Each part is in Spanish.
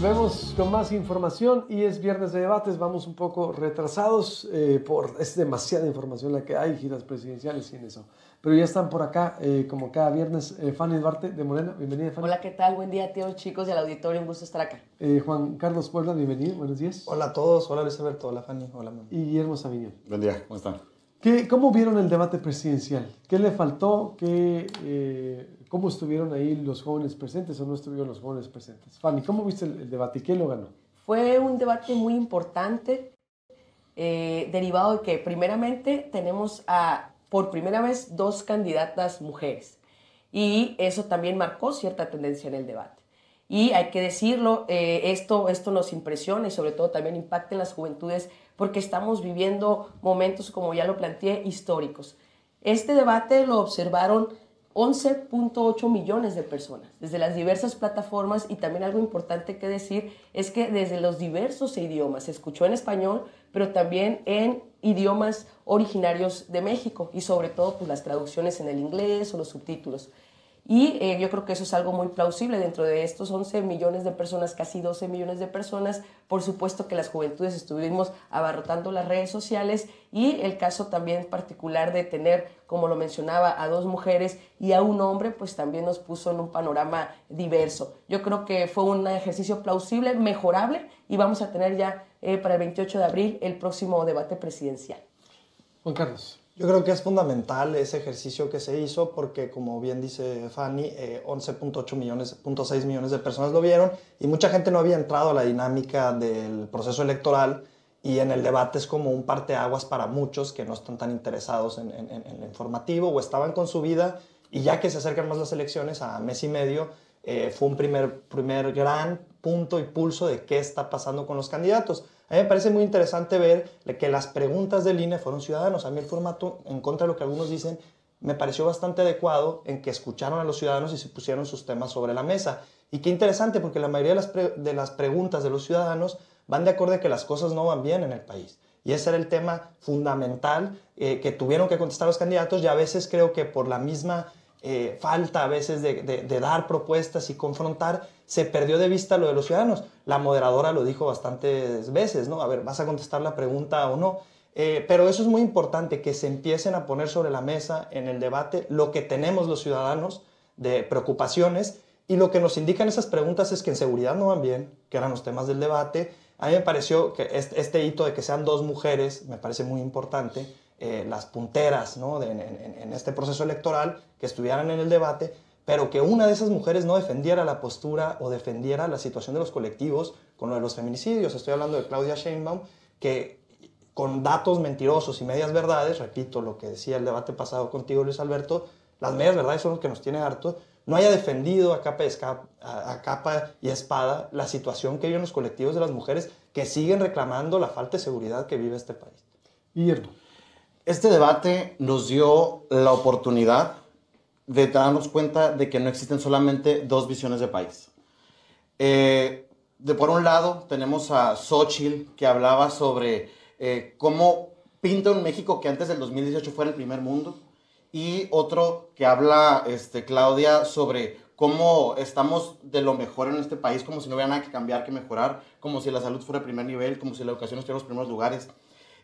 Vemos con más información y es viernes de debates, vamos un poco retrasados eh, por es demasiada información la que hay, giras presidenciales y en eso. Pero ya están por acá, eh, como cada viernes, eh, Fanny Duarte de Morena, bienvenida Fanny. Hola, ¿qué tal? Buen día, tío, chicos y al auditorio, un gusto estar acá. Juan Carlos Puebla, bienvenido, buenos días. Hola a todos, hola Luis Alberto, hola Fanny, hola mamá. Y Guillermo Sabiñón. Buen día, ¿cómo están? ¿Qué, ¿Cómo vieron el debate presidencial? ¿Qué le faltó? ¿Qué, ¿Cómo estuvieron ahí los jóvenes presentes o no estuvieron los jóvenes presentes? Fanny, ¿cómo viste el, debate y quién lo ganó? Fue un debate muy importante, eh, derivado de que primeramente tenemos a, por primera vez dos candidatas mujeres y eso también marcó cierta tendencia en el debate. Y hay que decirlo, eh, esto, esto nos impresiona y sobre todo también impacta en las juventudes porque estamos viviendo momentos, como ya lo planteé, históricos. Este debate lo observaron 11.8 millones de personas desde las diversas plataformas y también algo importante que decir es que desde los diversos idiomas, se escuchó en español, pero también en idiomas originarios de México y sobre todo pues, las traducciones en el inglés o los subtítulos. Y eh, yo creo que eso es algo muy plausible dentro de estos 11 millones de personas, casi 12 millones de personas. Por supuesto que las juventudes estuvimos abarrotando las redes sociales y el caso también particular de tener, como lo mencionaba, a dos mujeres y a un hombre, pues también nos puso en un panorama diverso. Yo creo que fue un ejercicio plausible, mejorable y vamos a tener ya eh, para el 28 de abril el próximo debate presidencial. Juan Carlos. Yo creo que es fundamental ese ejercicio que se hizo porque, como bien dice Fanny, 11.8 eh, millones, 6 millones de personas lo vieron y mucha gente no había entrado a la dinámica del proceso electoral y en el debate es como un parteaguas para muchos que no están tan interesados en, en, en, el informativo o estaban con su vida y ya que se acercan más las elecciones a mes y medio, eh, fue un primer, primer gran punto y pulso de qué está pasando con los candidatos. A mí me parece muy interesante ver que las preguntas del INE fueron ciudadanos. A mí el formato, en contra de lo que algunos dicen, me pareció bastante adecuado en que escucharon a los ciudadanos y se pusieron sus temas sobre la mesa. Y qué interesante, porque la mayoría de las, preguntas de los ciudadanos van de acuerdo a que las cosas no van bien en el país. Y ese era el tema fundamental eh, que tuvieron que contestar los candidatos y a veces creo que por la misma eh, falta a veces de, dar propuestas y confrontar, se perdió de vista lo de los ciudadanos. La moderadora lo dijo bastantes veces, ¿no? A ver, ¿vas a contestar la pregunta o no? Eh, pero eso es muy importante, que se empiecen a poner sobre la mesa en el debate lo que tenemos los ciudadanos de preocupaciones y lo que nos indican esas preguntas es que en seguridad no van bien, que eran los temas del debate. A mí me pareció que este, este hito de que sean dos mujeres me parece muy importante eh, las punteras ¿no? en, este proceso electoral, que estuvieran en el debate, pero que una de esas mujeres no defendiera la postura o defendiera la situación de los colectivos con lo de los feminicidios. Estoy hablando de Claudia Sheinbaum, que con datos mentirosos y medias verdades, repito lo que decía el debate pasado contigo, Luis Alberto, las medias verdades son lo que nos tiene harto, no haya defendido a capa, a capa y espada la situación que viven los colectivos de las mujeres que siguen reclamando la falta de seguridad que vive este país. Guillermo. Este debate nos dio la oportunidad de darnos cuenta de que no existen solamente dos visiones de país. Eh, de por un lado tenemos a Xochitl que hablaba sobre eh, cómo pinta un México que antes del 2018 fuera el primer mundo y otro que habla este, Claudia sobre cómo estamos de lo mejor en este país, como si no hubiera nada que cambiar, que mejorar, como si la salud fuera primer nivel, como si la educación estuviera en los primeros lugares.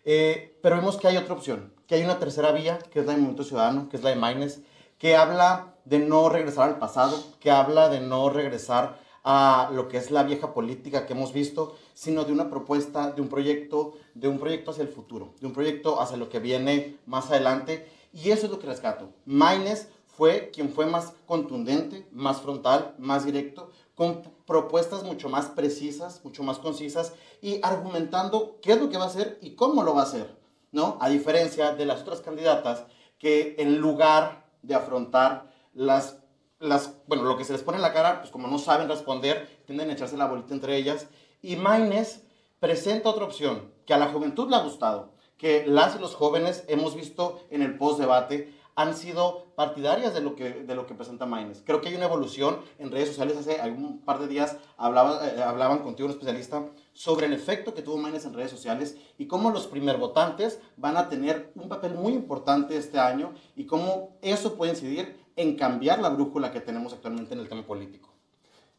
Eh, pero vemos que hay otra opción, que hay una tercera vía, que es la de Movimiento Ciudadano, que es la de Maynes, que habla de no regresar al pasado, que habla de no regresar a lo que es la vieja política que hemos visto, sino de una propuesta, de un proyecto, de un proyecto hacia el futuro, de un proyecto hacia lo que viene más adelante. Y eso es lo que rescato. Maynes fue quien fue más contundente, más frontal, más directo, con propuestas mucho más precisas, mucho más concisas y argumentando qué es lo que va a hacer y cómo lo va a hacer, ¿no? A diferencia de las otras candidatas que en lugar de afrontar las, las, bueno, lo que se les pone en la cara, pues como no saben responder, tienden a echarse la bolita entre ellas. Y Maynes presenta otra opción que a la juventud le ha gustado, que las y los jóvenes hemos visto en el post-debate, han sido partidarias de lo que, de lo que presenta Maynes. Creo que hay una evolución en redes sociales. Hace algún par de días hablaba, eh, hablaban contigo un especialista sobre el efecto que tuvo Maynes en redes sociales y cómo los primer votantes van a tener un papel muy importante este año y cómo eso puede incidir en cambiar la brújula que tenemos actualmente en el tema político.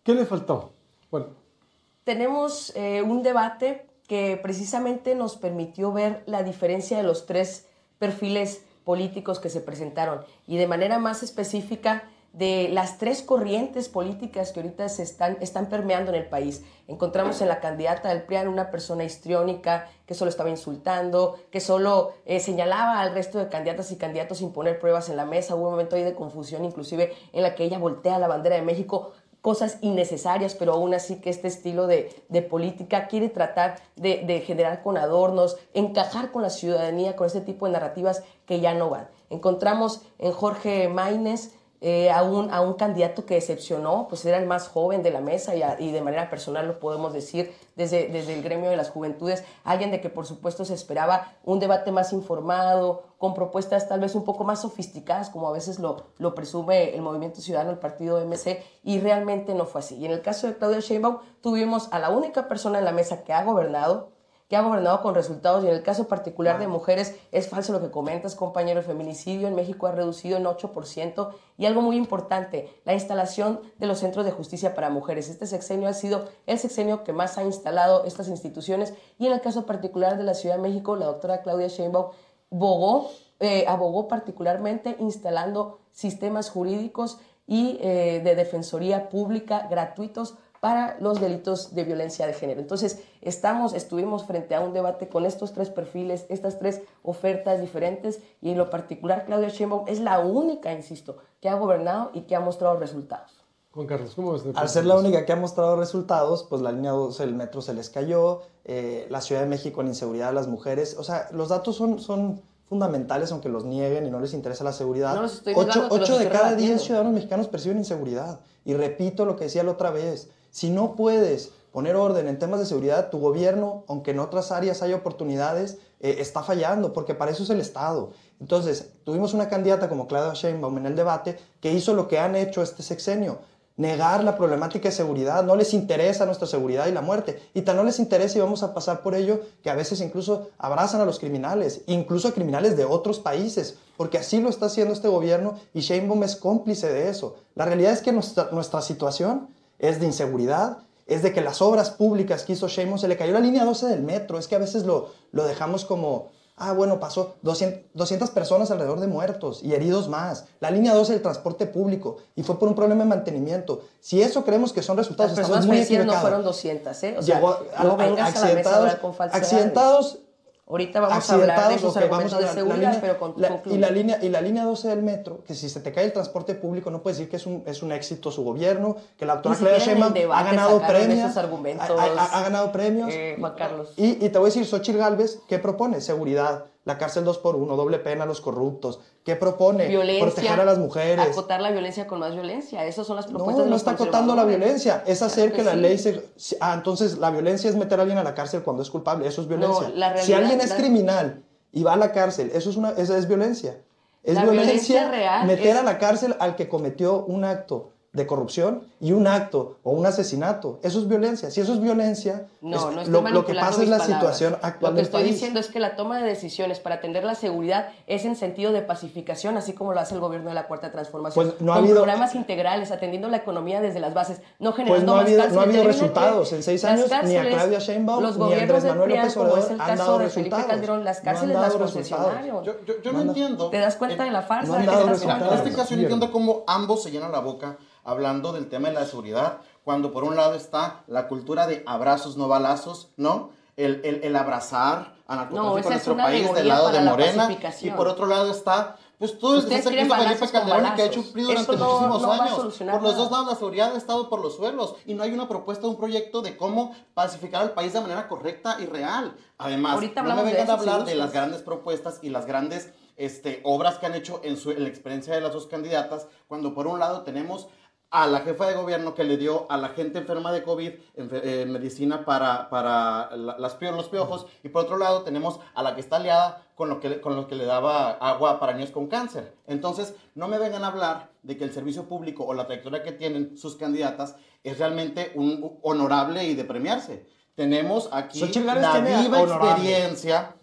¿Qué le faltó? Bueno. tenemos eh, un debate que precisamente nos permitió ver la diferencia de los tres perfiles políticos que se presentaron y de manera más específica de las tres corrientes políticas que ahorita se están, están permeando en el país. Encontramos en la candidata del PRIAN una persona histriónica que solo estaba insultando, que solo eh, señalaba al resto de candidatas y candidatos sin poner pruebas en la mesa. Hubo un momento ahí de confusión, inclusive en la que ella voltea la bandera de México cosas innecesarias, pero aún así que este estilo de, política quiere tratar de, de, generar con adornos, encajar con la ciudadanía, con este tipo de narrativas que ya no van. Encontramos en Jorge Maínez eh, a, un, a, un, candidato que decepcionó, pues era el más joven de la mesa y, de manera personal lo podemos decir desde, desde el gremio de las juventudes, alguien de que por supuesto se esperaba un debate más informado, con propuestas tal vez un poco más sofisticadas, como a veces lo, lo presume el Movimiento Ciudadano, el partido MC, y realmente no fue así. Y en el caso de Claudia Sheinbaum, tuvimos a la única persona en la mesa que ha gobernado, que ha gobernado con resultados y en el caso particular de mujeres es falso lo que comentas, compañero, el feminicidio en México ha reducido en 8% y algo muy importante, la instalación de los centros de justicia para mujeres. Este sexenio ha sido el sexenio que más ha instalado estas instituciones y en el caso particular de la Ciudad de México, la doctora Claudia Sheinbaum abogó, eh, abogó particularmente instalando sistemas jurídicos y eh, de defensoría pública gratuitos para los delitos de violencia de género. Entonces, estamos, estuvimos frente a un debate con estos tres perfiles, estas tres ofertas diferentes y en lo particular Claudia Sheinbaum es la única, insisto, que ha gobernado y que ha mostrado resultados. Juan Carlos, ¿cómo ves? Al ser la única que ha mostrado resultados, pues la línea 12 del metro se les cayó, eh, la Ciudad de México en inseguridad de las mujeres, o sea, los datos son, son fundamentales, aunque los nieguen y no les interesa la seguridad. No los estoy 8, de cada 10 ciudadanos mexicanos perciben inseguridad. Y repito lo que decía la otra vez, si no puedes poner orden en temas de seguridad, tu gobierno, aunque en otras áreas hay oportunidades, eh, está fallando, porque para eso es el Estado. Entonces, tuvimos una candidata como Claudia Sheinbaum en el debate que hizo lo que han hecho este sexenio, negar la problemática de seguridad, no les interesa nuestra seguridad y la muerte, y tan no les interesa y vamos a pasar por ello que a veces incluso abrazan a los criminales, incluso a criminales de otros países, porque así lo está haciendo este gobierno y Sheinbaum es cómplice de eso. La realidad es que nuestra, nuestra situación es de inseguridad, es de que las obras públicas que hizo Sheinbaum se le cayó la línea 12 del metro, es que a veces lo, lo dejamos como, ah, bueno, pasó 200, personas alrededor de muertos y heridos más, la línea 12 del transporte público y fue por un problema de mantenimiento. Si eso creemos que son resultados, Las estamos muy no fueron 200, ¿eh? O sea, no vengas a, la mesa con falsedades. Accidentados Ahorita vamos a hablar de de seguridad, pero con, y la línea Y la línea 12 del metro, que si se te cae el transporte público, no puedes decir que es un, es un éxito su gobierno, que la doctora Claudia Sheinbaum ha ganado premios. Ha, ha, ganado premios. Eh, Juan Carlos. Y, y, te voy a decir, Xochitl Galvez, ¿qué propone? Seguridad la cárcel 2 por 1 doble pena a los corruptos. ¿Qué propone? Violencia, Proteger a las mujeres. Acotar la violencia con más violencia. Esas son las propuestas no, de No, está acotando la violencia. Es hacer que, la ley se... Ah, entonces la violencia es meter a alguien a la cárcel cuando es culpable. Eso es violencia. si alguien es criminal y va a la cárcel, eso es, una, esa es violencia. Es violencia, real meter a la cárcel al que cometió un acto de corrupción y un acto o un asesinato. Eso es violencia. Si eso es violencia, no, no lo, lo, que pasa es la situación actual Lo que estoy diciendo es que la toma de decisiones para atender la seguridad es en sentido de pacificación, así como lo hace el gobierno de la Cuarta Transformación. Pues no ha con habido, programas integrales, atendiendo la economía desde las bases, no generando pues no ha habido, más no ha habido resultados. En seis años, ni a Claudia Sheinbaum, los ni a Andrés Manuel López Obrador es el han dado de resultados. Calderón, las cárceles, no las concesionarios. Yo, yo, yo no, entiendo. ¿Te das cuenta de la farsa? No han de dado que estás resultados. En este caso yo no entiendo cómo ambos se llenan la boca hablando del tema de la seguridad, cuando por un lado está la cultura de abrazos no balazos, ¿no? El, el, el abrazar a narcotráfico en nuestro país del lado de Morena y por otro lado está pues todo el que Felipe Calderón que ha hecho PRI durante no, muchísimos no años. Por los nada. dos lados la seguridad ha estado por los suelos y no hay una propuesta, un proyecto de cómo pacificar al país de manera correcta y real. Además, Ahorita no me vengan a hablar de las grandes propuestas y las grandes este, obras que han hecho en, su, en la experiencia de las dos candidatas, cuando por un lado tenemos a la jefa de gobierno que le dio a la gente enferma de COVID enfe- eh, medicina para, para la- las pio- los piojos y por otro lado tenemos a la que está aliada con lo que, le- con lo que le daba agua para niños con cáncer. Entonces, no me vengan a hablar de que el servicio público o la trayectoria que tienen sus candidatas es realmente un honorable y de premiarse. Tenemos aquí la viva honorable. experiencia.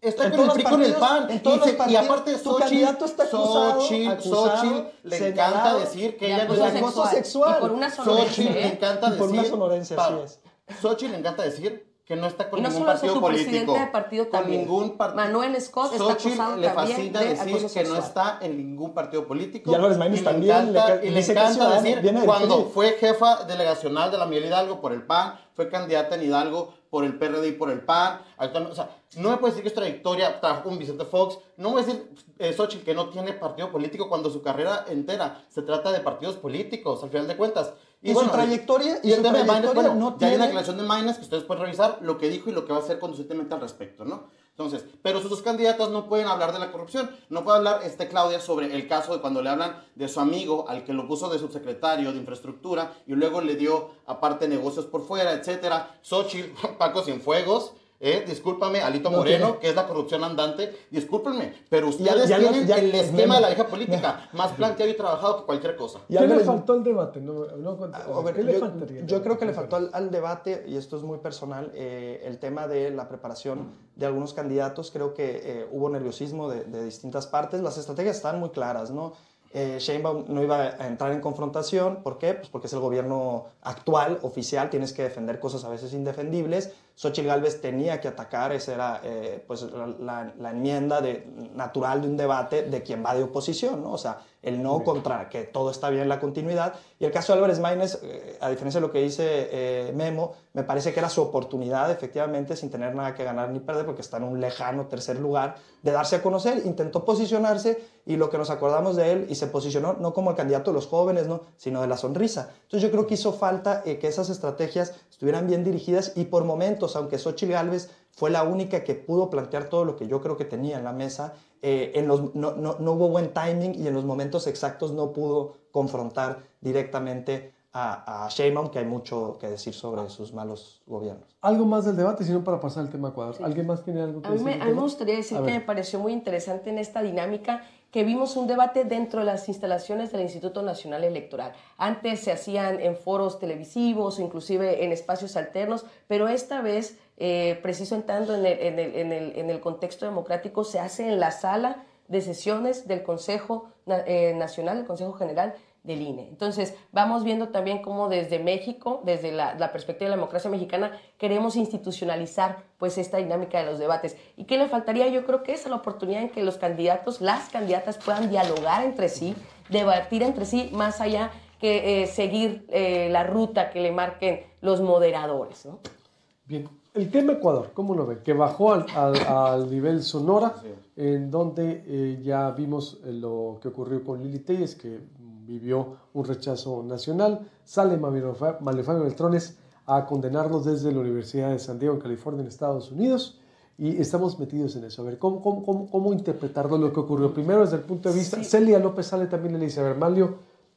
Está En con el PRI los con el partidos- PAN. en todos y, los se- y partidos, aparte Xochitl, candidato está acusado, Xochitl, acusado, Xochitl le encanta señalado decir que ella no es acoso sexual. sexual. Y por una Xochitl sonorencia, le ¿eh? encanta Y por una decir sonorencia, pa- así es. Xochitl le encanta decir que no está con Y no ningún solo partido su político. presidente de partido con también. ningún partido. Manuel Scott está acusado le también fascina de decir acoso que no está en ningún partido político. Y Álvarez Maínez le también encanta- le- y le encanta decir cuando fue jefa delegacional de la Miguel Hidalgo por el PAN, fue candidata en Hidalgo por el PRD y por el PAN. O sea, no me puede decir que es trayectoria, trabajó con Vicente Fox. No me puede decir, eh, Xochitl, que no tiene partido político cuando su carrera entera se trata de partidos políticos, al final de cuentas. Y su trayectoria- y, y el su tema de bueno, no ya hay una tiene- declaración de Maines que ustedes pueden revisar lo que dijo y lo que va a hacer conducentemente al respecto, ¿no? Entonces, pero sus dos candidatas no pueden hablar de la corrupción. No puede hablar este Claudia sobre el caso de cuando le hablan de su amigo al que lo puso de subsecretario de infraestructura y luego le dio aparte negocios por fuera, etcétera. Xochitl, Paco Cienfuegos, eh, discúlpame, Alito No Moreno, que es la corrupción andante, discúlpenme, pero Ya- ustedes ya lo- tienen ya- el esquema de la vieja política más planteado y trabajado que cualquier cosa. ¿Qué le faltó al debate? No, no, no- A ver, ¿Qué le yo, faltaría? yo creo que le faltó al, al debate, y esto es muy personal, eh, el tema de la preparación de algunos candidatos. Creo que eh, hubo nerviosismo de, de distintas partes. Las estrategias están muy claras, ¿no? Eh, Sheinbaum no iba a entrar en confrontación. ¿Por qué? Pues porque es el gobierno actual, oficial, tienes que defender cosas a veces indefendibles. Xochitl Gálvez tenía que atacar, esa era eh, pues, la, enmienda natural de un debate de quien va de oposición, ¿no? O sea, el no contra que todo está bien, la continuidad. Y el caso de Álvarez Maínez, eh, a diferencia de lo que dice eh, Memo, me parece que era su oportunidad, efectivamente, sin tener nada que ganar ni perder, porque está en un lejano tercer lugar, de darse a conocer. Intentó posicionarse y lo que nos acordamos de él, y se posicionó no como el candidato de los jóvenes, ¿no? sino de la sonrisa. Entonces yo creo que hizo falta eh, que esas estrategias estuvieran bien dirigidas y por momentos, aunque Xochitl Gálvez fue la única que pudo plantear todo lo que yo creo que tenía en la mesa, eh, en los, no, no, no hubo buen timing y en los momentos exactos no pudo confrontar directamente a, a Sheinbaum, que hay mucho que decir sobre sus malos gobiernos. Algo más del debate, sino para pasar al tema Ecuador. ¿Alguien más tiene algo que A mí, decir? me, a mí me gustaría decir A que ver. me pareció muy interesante en esta dinámica que vimos un debate dentro de las instalaciones del Instituto Nacional Electoral. Antes se hacían en foros televisivos o inclusive en espacios alternos, pero esta vez, eh, preciso entrando en el, en, el, en, el, en el contexto democrático, se hace en la sala de sesiones del Consejo eh, Nacional, del Consejo General del INE. Entonces, vamos viendo también cómo desde México, desde la, la perspectiva de la democracia mexicana, queremos institucionalizar pues esta dinámica de los debates. ¿Y qué le faltaría? Yo creo que es la oportunidad en que los candidatos, las candidatas puedan dialogar entre sí, debatir entre sí, más allá que eh, seguir eh, la ruta que le marquen los moderadores. ¿no? Bien, el tema Ecuador, ¿cómo lo ven? Que bajó al, al- al nivel Sonora, en donde eh, ya vimos eh, lo que ocurrió con Lili Telles, que vivió un rechazo nacional. Sale Malefa- Malefabio Beltrones a condenarnos desde la Universidad de San Diego, en California, en Estados Unidos. Y estamos metidos en eso. A ver, ¿cómo, cómo, cómo, cómo interpretarlo lo que ocurrió? Primero, desde el punto de vista, Celia López sale también y le dice, a ver, Malio,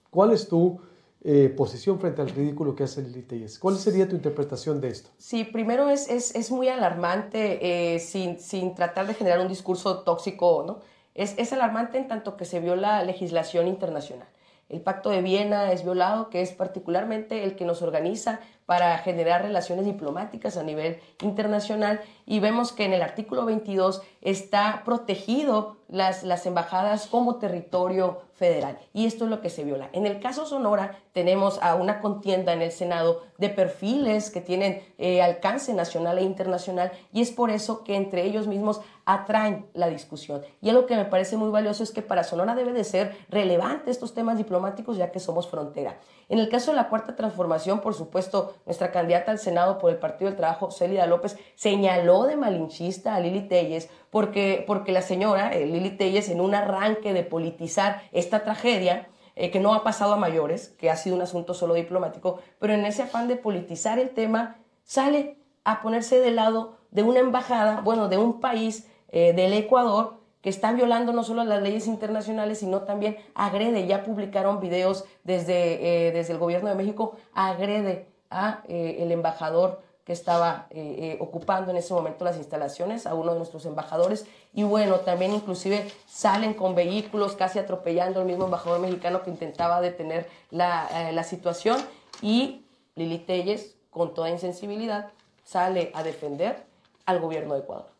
¿cuál es tu eh, posición frente al ridículo que hace Lili Telles? ¿Cuál sería tu interpretación de esto? Sí, primero es, es, es muy alarmante, eh, sin, sin tratar de generar un discurso tóxico, ¿no? Es, es alarmante en tanto que se viola legislación internacional. El Pacto de Viena es violado, que es particularmente el que nos organiza para generar relaciones diplomáticas a nivel internacional y vemos que en el artículo 22 está protegido las, las embajadas como territorio federal y esto es lo que se viola. En el caso Sonora tenemos a una contienda en el Senado de perfiles que tienen eh, alcance nacional e internacional y es por eso que entre ellos mismos atraen la discusión. Y algo que me parece muy valioso es que para Sonora debe de ser relevante estos temas diplomáticos ya que somos frontera. En el caso de la Cuarta Transformación, por supuesto, nuestra candidata al Senado por el Partido del Trabajo, Célida López, señaló de malinchista a Lili Telles porque, porque la señora eh, Lili Telles, en un arranque de politizar esta tragedia, eh, que no ha pasado a mayores, que ha sido un asunto solo diplomático, pero en ese afán de politizar el tema, sale a ponerse del lado de una embajada, bueno, de un país eh, del Ecuador, que están violando no solo las leyes internacionales, sino también agrede, ya publicaron videos desde, eh, desde el gobierno de México, agrede a eh, el embajador que estaba eh, eh, ocupando en ese momento las instalaciones, a uno de nuestros embajadores, y bueno, también inclusive salen con vehículos casi atropellando al mismo embajador mexicano que intentaba detener la, la situación, y Lili Telles, con toda insensibilidad, sale a defender al gobierno de Ecuador.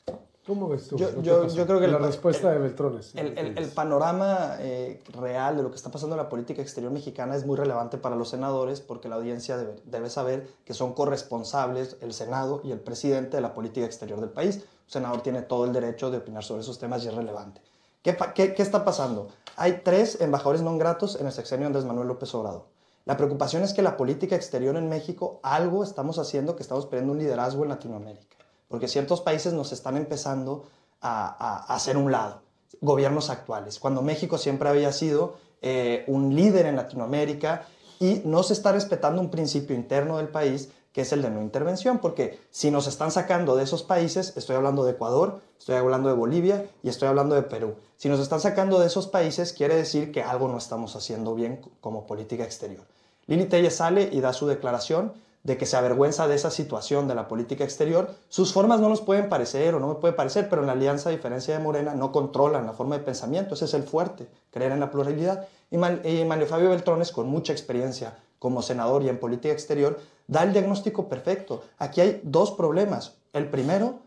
¿Cómo ves tú? Yo- yo- yo creo que la el- respuesta de Beltrones. El, el- el panorama eh, real de lo que está pasando en la política exterior mexicana es muy relevante para los senadores porque la audiencia debe, debe saber que son corresponsables el Senado y el presidente de la política exterior del país. Un senador tiene todo el derecho de opinar sobre esos temas y es relevante. ¿Qué, qué- qué está pasando? Hay tres embajadores no gratos en el sexenio de Andrés Manuel López Obrador. La preocupación es que la política exterior en México, algo estamos haciendo que estamos perdiendo un liderazgo en Latinoamérica, porque ciertos países nos están empezando a, a- hacer un lado, gobiernos actuales, cuando México siempre había sido eh, un líder en Latinoamérica y no se está respetando un principio interno del país que es el de no intervención, porque si nos están sacando de esos países, estoy hablando de Ecuador, estoy hablando de Bolivia y estoy hablando de Perú, si nos están sacando de esos países quiere decir que algo no estamos haciendo bien como política exterior. Lili Telles sale y da su declaración de que se avergüenza de esa situación de la política exterior. Sus formas no nos pueden parecer o no me puede parecer, pero en la alianza, a diferencia de Morena, no controlan la forma de pensamiento. Ese es el fuerte, creer en la pluralidad. Y, Man- Fabio Beltrones, con mucha experiencia como senador y en política exterior, da el diagnóstico perfecto. Aquí hay dos problemas. El primero,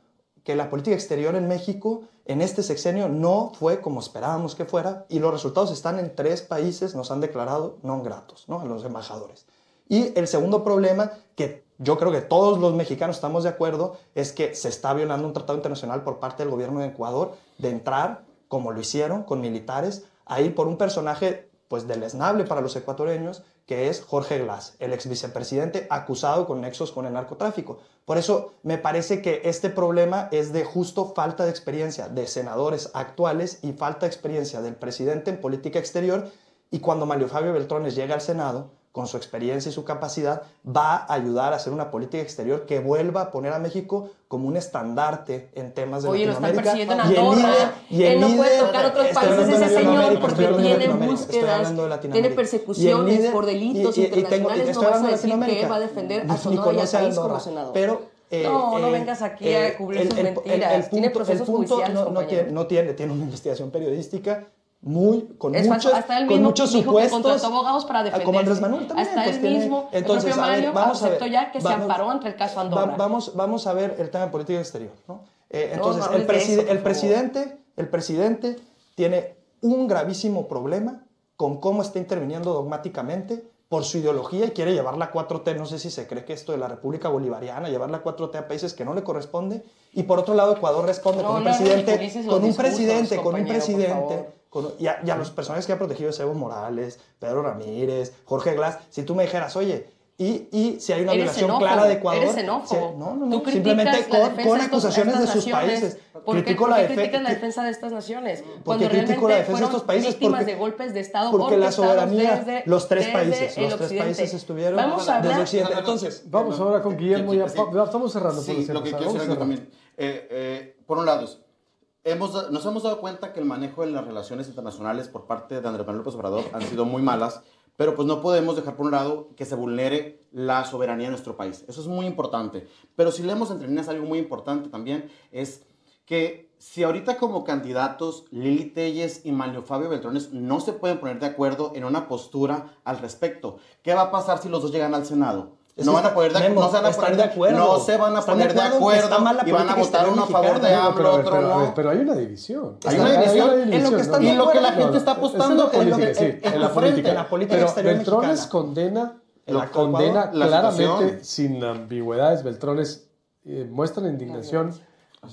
que la política exterior en México en este sexenio no fue como esperábamos que fuera y los resultados están en tres países, nos han declarado no gratos, ¿no? a los embajadores. Y el segundo problema, que yo creo que todos los mexicanos estamos de acuerdo, es que se está violando un tratado internacional por parte del gobierno de Ecuador de entrar, como lo hicieron con militares, a ir por un personaje pues deleznable para los ecuatorianos, que es Jorge Glass, el ex vicepresidente acusado con nexos con el narcotráfico. Por eso me parece que este problema es de justo falta de experiencia de senadores actuales y falta de experiencia del presidente en política exterior. Y cuando Mario Fabio Beltrones llega al Senado, con su experiencia y su capacidad, va a ayudar a hacer una política exterior que vuelva a poner a México como un estandarte en temas de Oye, lo están Latinoamérica. persiguiendo en Y el Andorra. líder- y el Él no puede líder- tocar otros países ese señor Latinoamérica, porque tiene Latinoamérica, búsquedas, tiene Latinoamérica. persecuciones el líder- por delitos y- y- tengo- internacionales. estoy no vas a hablando de decir que él Latinoamérica. va a defender a Sonora y a país como Andorra. senador. Pero, eh, No, no eh, vengas aquí a cubrir sus mentiras. Tiene procesos judiciales, no, no tiene, no tiene, tiene una investigación periodística muy, con Es muchos, Hasta él con mismo muchos dijo que supuestos. contrató abogados para Ah, Como. Andrés Manuel también. Hasta pues él tiene- mismo, el entonces, propio a ver, vamos a ver, aceptó ya que se vamos- amparó ante el caso va- Andorra. vamos, vamos a ver el tema de política exterior. ¿no? Eh, entonces, no el, preside- eso, el presidente, el presidente tiene un gravísimo problema con cómo está interviniendo dogmáticamente por su ideología y quiere llevar la 4T, no sé si se cree que esto de la República Bolivariana, llevar la 4T a países que no le corresponde, y por otro lado Ecuador responde No, con un presidente, con un presidente, con un presidente. Con- y, a, y a los personajes que ha protegido es Evo Morales, Pedro Ramírez, Jorge Glass, si tú me dijeras, oye, y, y si hay una violación clara de Ecuador, eres xenófobo. si- no, no, no, simplemente con, acusaciones de sus países. ¿Por qué, Critico por la qué defe- criticas la cri- defensa de estas naciones? Porque Cuando critico la defensa de estos países víctimas porque- de golpes de Estado porque la soberanía, desde- los tres países, los tres países estuvieron Vamos a desde. Occidente. Entonces, Vamos ahora con Guillermo. Ya, estamos cerrando. por Sí, lo que quiero decir también. Eh, eh, por un lado, hemos, nos hemos dado cuenta que el manejo de las relaciones internacionales por parte de Andrés Manuel López Obrador han sido muy malas, pero pues no podemos dejar por un lado que se vulnere la soberanía de nuestro país. Eso es muy importante. Pero si leemos entre líneas algo muy importante también es que si ahorita como candidatos Lili Telles y Mario Fabio Beltrones no se pueden poner de acuerdo en una postura al respecto, ¿qué va a pasar si los dos llegan al Senado? No van a poner de, Memo, no se van a poner de acuerdo. No se van a Están de poner de acuerdo en está acuerdo la y van a votar uno a favor de. No, pero, ver, otro pero, no. hay una división. Hay una división en lo que están Y de lo que la gente está es apostando la en lo política, que- sí, en- en en la la política. frente. la política Pero exterior Beltrones mexicana. condena, lo condena la claramente, situación. sin ambigüedades. Beltrones eh, muestra la indignación,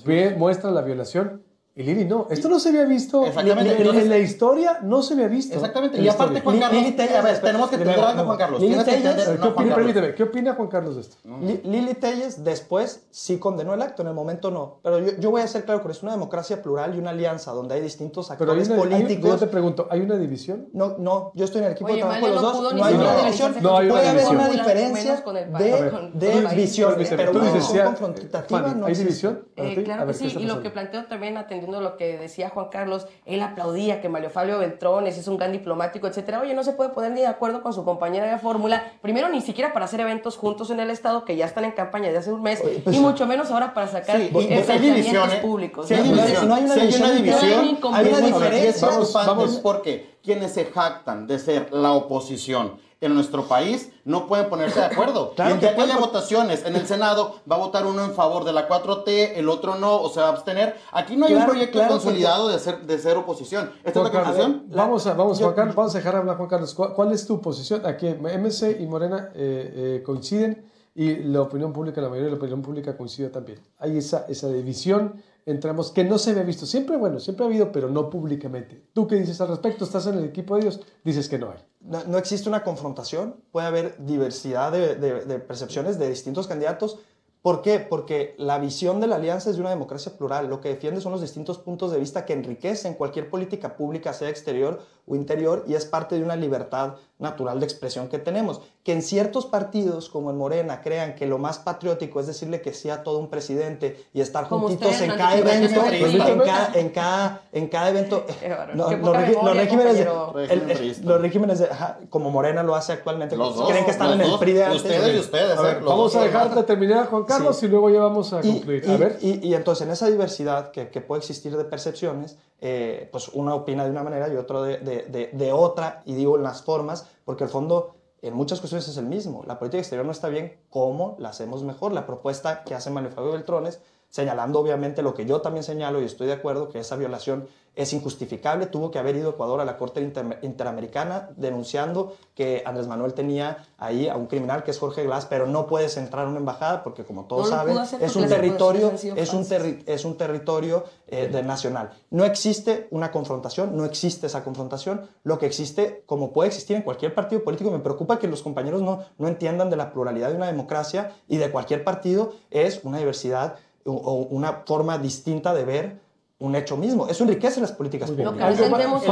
ve, muestra la violación. Y Lili no, esto no se había visto Exactamente, en, la historia, no se había visto. Exactamente. en Y aparte. Juan Carlos, Lili Telles, a ver, tenemos que entender algo, no, Juan Carlos. Lili Telles, ¿Qué no, opina, permíteme, ¿qué opina Juan Carlos de esto? Li- Lili Telles después sí condenó el acto, en el momento no. Pero yo, yo voy a ser claro con eso, una democracia plural y una alianza donde hay distintos Pero hay actores una, hay- políticos. yo te pregunto, ¿hay una división? No, no, yo estoy en el equipo Oye, de trabajo los no dos. No hay una división. división. No hay una Puede haber una diferencia de, Permíteme, pero tú una dices, visión ya, confrontativa no ¿Hay división? Eh, claro que ver, ¿qué sí, y lo que planteo también, atendiendo lo que decía Juan Carlos, él aplaudía que Mario Fabio Beltrones es un gran diplomático, etcétera. Oye, no se puede poner ni de acuerdo con su compañera de fórmula, primero ni siquiera para hacer eventos juntos en el Estado, que ya están en campaña desde hace un mes, y mucho menos ahora para sacar Sí, y pues hay ¿eh? públicos. Si hay ¿no? No, división, no hay una si hay una división, hay una diferencia. Vamos, vamos. porque quienes se jactan de ser la oposición en nuestro país no pueden ponerse de acuerdo. Claro y el día que haya pueden. votaciones en el Senado, va a votar uno en favor de la 4T, el otro no, o se va a abstener. Aquí no hay Claro, un proyecto claro consolidado de ser, de ser oposición. ¿Esta es la Carlos, conclusión? la- vamos a, vamos, yo- Juan Carlos, vamos a dejar hablar Juan Carlos. ¿Cuál, cuál es tu posición? Aquí MC y Morena eh, eh, coinciden y la opinión pública, la mayoría de la opinión pública coincide también. Hay esa, esa división entre ambos que no se había visto. Siempre, bueno, siempre ha habido, pero no públicamente. ¿Tú qué dices al respecto? ¿Estás en el equipo de ellos? Dices que no hay. No, no existe una confrontación, puede haber diversidad de, de- de percepciones de distintos candidatos. ¿Por qué? Porque la visión de la alianza es de una democracia plural. Lo que defiende son los distintos puntos de vista que enriquecen cualquier política pública, sea exterior o interior, y es parte de una libertad natural de expresión que tenemos. Que en ciertos partidos, como en Morena, crean que lo más patriótico es decirle que sí a todo un presidente y estar Como juntitos en ¿no? cada evento, en el cada, en cada, en cada evento. No, los, regi- regímenes de, el- el- los regímenes de, ajá, como Morena lo hace actualmente, Los dos. creen que están los en el dos. PRI de antes. Ustedes y ustedes. A ver, ¿eh? Los vamos dos a dejar de terminar, Juan Carlos, Sí. y luego ya vamos a Y, concluir. y- a ver. y- y entonces en esa diversidad que, que puede existir de percepciones, eh, pues uno opina de una manera y otro de, de- otra, y digo en las formas, porque el fondo en muchas cuestiones es el mismo. La política exterior no está bien, ¿cómo la hacemos mejor? La propuesta que hace Manuel Fabio Beltrones, señalando obviamente lo que yo también señalo y estoy de acuerdo, que esa violación es injustificable. Tuvo que haber ido Ecuador a la Corte Inter- Interamericana denunciando que Andrés Manuel tenía ahí a un criminal que es Jorge Glass, pero no puedes entrar a una embajada porque como todos No saben, es un territorio, es un, terri- es un territorio eh, de nacional. No existe una confrontación, no existe esa confrontación. Lo que existe, como puede existir en cualquier partido político, me preocupa que los compañeros no, no entiendan de la pluralidad de una democracia y de cualquier partido, es una diversidad o, o una forma distinta de ver un hecho mismo. Eso enriquece las políticas Muy bien. Lo que públicas. no es-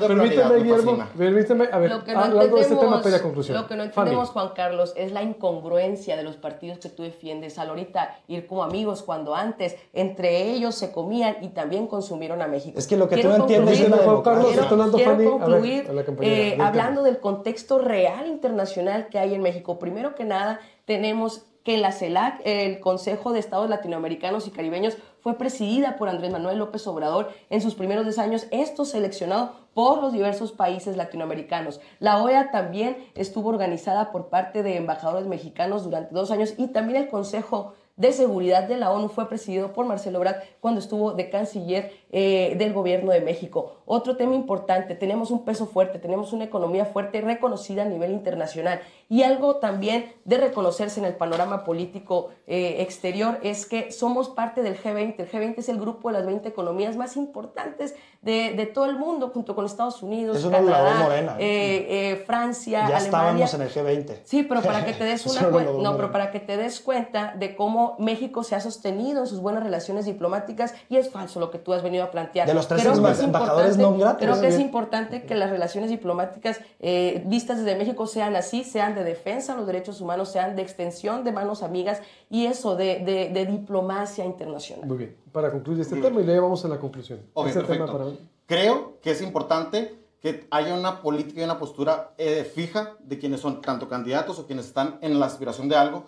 Permíteme, Guillermo, permíteme, a ver, Lo que no algo de este tema para conclusión. Lo que no Fanny. entendemos, Juan Carlos, es la incongruencia de los partidos que tú defiendes. Al ahorita ir como amigos cuando antes entre ellos se comían y también consumieron a México. Es que lo que tú Quiero no entiendes la Juan Carlos, hablando quiero Fanny. A ver, concluir a la compañera, eh, hablando del contexto real internacional que hay en México. Primero que nada, tenemos que la CELAC, el Consejo de Estados Latinoamericanos y Caribeños, fue presidida por Andrés Manuel López Obrador en sus primeros 10 años, esto seleccionado por los diversos países latinoamericanos. La OEA también estuvo organizada por parte de embajadores mexicanos durante dos años y también el Consejo de Seguridad de la ONU fue presidido por Marcelo Ebrard cuando estuvo de canciller eh, del gobierno de México. Otro tema importante, tenemos un peso fuerte, tenemos una economía fuerte reconocida a nivel internacional y algo también de reconocerse en el panorama político eh, exterior es que somos parte del G20. El G20 es el grupo de las 20 economías más importantes de, de todo el mundo, junto con Estados Unidos, Eso no Canadá, logró Morena. eh, eh, Francia, Ya Alemania. estábamos en el G20. Sí, pero para que te des una no lo cuen- logró no, pero para que te des cuenta de cómo México se ha sostenido en sus buenas relaciones diplomáticas y es falso lo que tú has venido a plantear. De los tres Creo que embaj- es embajadores non gratos. Creo que es importante que las relaciones diplomáticas eh, vistas desde México sean así, sean de defensa de los derechos humanos, sean de extensión de manos amigas y eso de, de- de diplomacia internacional. Muy bien, para concluir este tema y le llevamos a la conclusión. Ok, este perfecto. tema para... Creo que es importante que haya una política y una postura eh, fija de quienes son tanto candidatos o quienes están en la aspiración de algo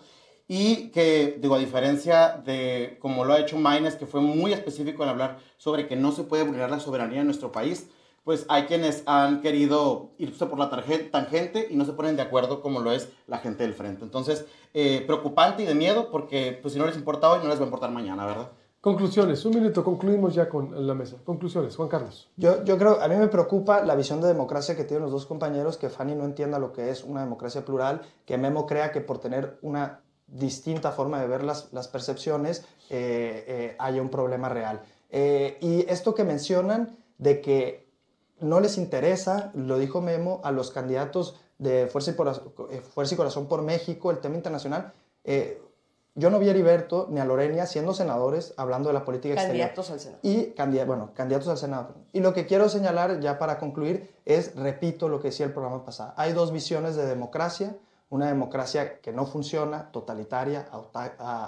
y que, digo, a diferencia de como lo ha hecho Maynes, que fue muy específico en hablar sobre que no se puede vulnerar la soberanía de nuestro país, pues hay quienes han querido irse por la tangente y no se ponen de acuerdo como lo es la gente del frente. Entonces, eh, preocupante y de miedo porque pues si no les importa hoy, no les va a importar mañana, ¿verdad? Conclusiones, un minuto, concluimos ya con la mesa. Conclusiones, Juan Carlos. Yo, yo creo, a mí me preocupa la visión de democracia que tienen los dos compañeros, que Fanny no entienda lo que es una democracia plural, que Memo crea que por tener una distinta forma de ver las, las percepciones eh, eh, haya un problema real. Eh, y esto que mencionan de que no les interesa, lo dijo Memo, a los candidatos de Fuerza y, Corazón, Fuerza y Corazón por México, el tema internacional. eh, yo no vi a Heriberto ni a Lorenia siendo senadores hablando de la política exterior. Candidatos al Senado. Y bueno, candidatos al Senado. Y lo que quiero señalar ya para concluir es, repito lo que decía el programa pasado, hay dos visiones de democracia, una democracia que no funciona, totalitaria,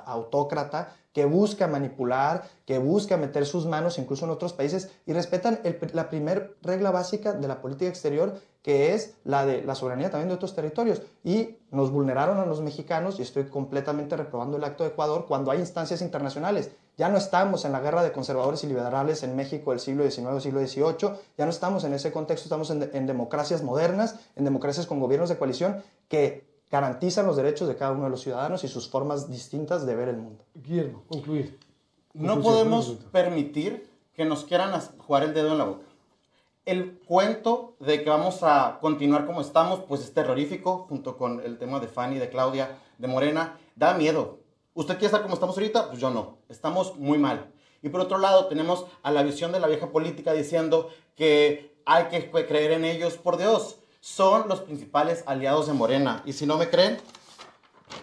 autócrata, que busca manipular, que busca meter sus manos incluso en otros países y respetan el la primer regla básica de la política exterior, que es la de la soberanía también de otros territorios. Y nos vulneraron a los mexicanos, y estoy completamente reprobando el acto de Ecuador, cuando hay instancias internacionales. Ya no estamos en la guerra de conservadores y liberales en México del siglo XIX, siglo XVIII, ya no estamos en ese contexto, estamos en, en democracias modernas, en democracias con gobiernos de coalición que garantizan los derechos de cada uno de los ciudadanos y sus formas distintas de ver el mundo. Guillermo, concluir. No podemos permitir que nos quieran jugar el dedo en la boca. El cuento de que vamos a continuar como estamos, pues es terrorífico, junto con el tema de Fanny, de Claudia, de Morena, da miedo. ¿Usted quiere estar como estamos ahorita? Pues yo no. Estamos muy mal. Y por otro lado, tenemos a la visión de la vieja política diciendo que hay que creer en ellos. Por Dios, son los principales aliados de Morena. Y si no me creen,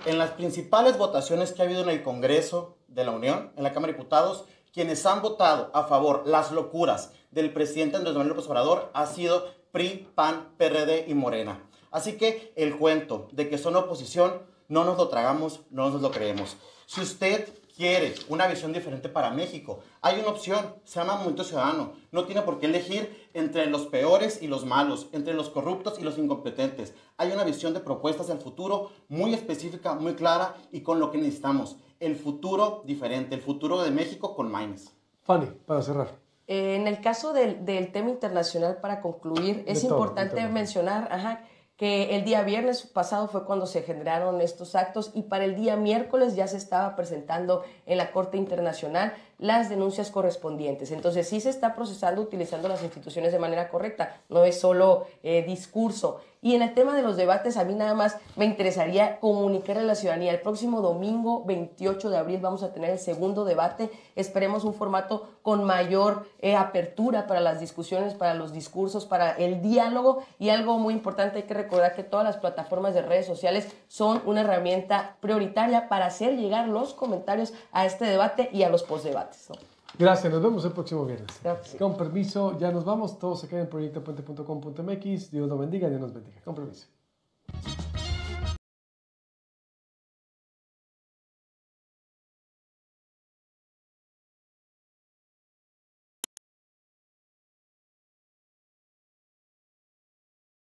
en las principales votaciones que ha habido en el Congreso de la Unión, en la Cámara de Diputados, quienes han votado a favor las locuras del presidente Andrés Manuel López Obrador ha sido PRI, PAN, PRD y Morena. Así que el cuento de que son oposición no nos lo tragamos, no nos lo creemos. Si usted quiere una visión diferente para México, hay una opción, se llama Movimiento Ciudadano. No tiene por qué elegir entre los peores y los malos, entre los corruptos y los incompetentes. Hay una visión de propuestas del futuro muy específica, muy clara y con lo que necesitamos. El futuro diferente, el futuro de México con Maines. Fanny, para cerrar. Eh, en el caso del, del tema internacional, para concluir, es todo, importante mencionar ajá, que el día viernes pasado fue cuando se generaron estos actos y para el día miércoles ya se estaba presentando en la Corte Internacional las denuncias correspondientes. Entonces sí se está procesando utilizando las instituciones de manera correcta, no es solo eh, discurso. Y en el tema de los debates, a mí nada más me interesaría comunicar a la ciudadanía. El próximo domingo 28 de abril vamos a tener el segundo debate. Esperemos un formato con mayor eh, apertura para las discusiones, para los discursos, para el diálogo. Y algo muy importante, hay que recordar que todas las plataformas de redes sociales son una herramienta prioritaria para hacer llegar los comentarios a este debate y a los postdebates. ¿No? Gracias, nos vemos el próximo viernes. Sí. Con permiso, ya nos vamos. Todos se quedan en proyectopuente.com.mx. Dios los bendiga, Dios nos bendiga. Con permiso.